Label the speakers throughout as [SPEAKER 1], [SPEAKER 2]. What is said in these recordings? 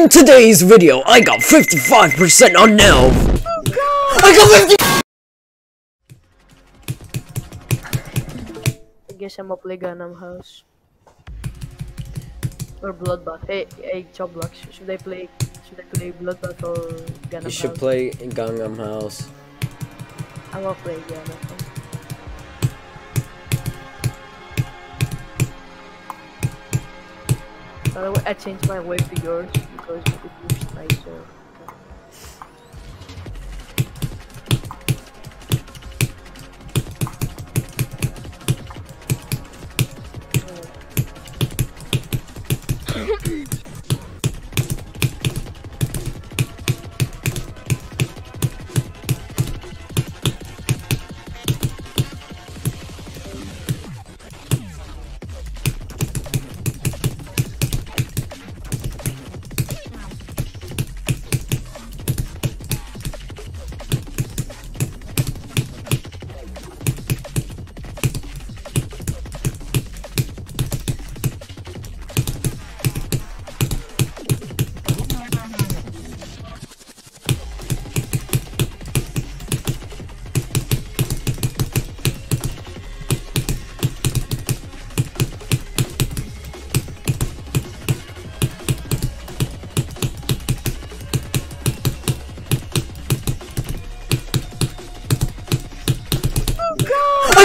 [SPEAKER 1] In today's video, I got 55% on Nhelv. Oh, I got 50
[SPEAKER 2] I guess I'm gonna play Gangnam House. Or Bloodbath. Hey, hey, ChopBlox. Should I play? Should I play Bloodbath or Gangnam
[SPEAKER 1] You should
[SPEAKER 2] House?
[SPEAKER 1] play Gangnam House.
[SPEAKER 2] I'm gonna play Gangnam House. By the way, I changed my way to yours because it looks nicer.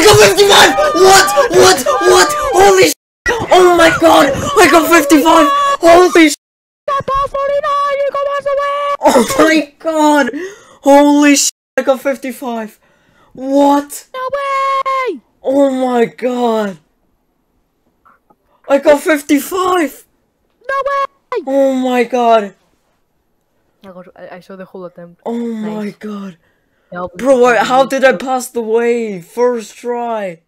[SPEAKER 1] Got 55! What? What? What? Holy sh! Oh my god! I got 55! Holy sh! Oh my god! Holy sh! I got 55! What?
[SPEAKER 2] No way!
[SPEAKER 1] Oh my god! I got 55!
[SPEAKER 2] No way!
[SPEAKER 1] Oh my god!
[SPEAKER 2] I, got, I, I saw the whole attempt.
[SPEAKER 1] Oh my god! Bro, how did I pass the wave? First try!